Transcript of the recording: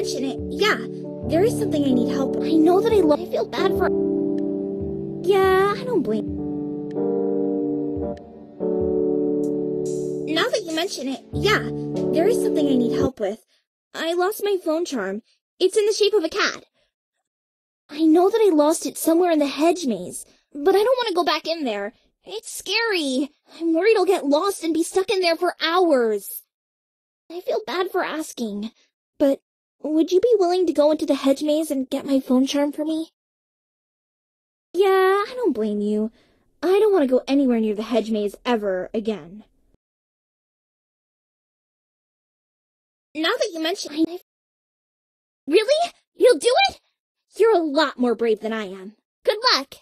mention it, yeah, there is something I need help. I know that I love. I feel bad for. Yeah, I don't blame. Now that you mention it, yeah, there is something I need help with. I lost my phone charm. It's in the shape of a cat. I know that I lost it somewhere in the hedge maze, but I don't want to go back in there. It's scary. I'm worried I'll get lost and be stuck in there for hours. I feel bad for asking, but would you be willing to go into the hedge maze and get my phone charm for me? Yeah, I don't blame you. I don't want to go anywhere near the hedge maze ever again. Now that you mention I... Really? You'll do it? You're a lot more brave than I am. Good luck.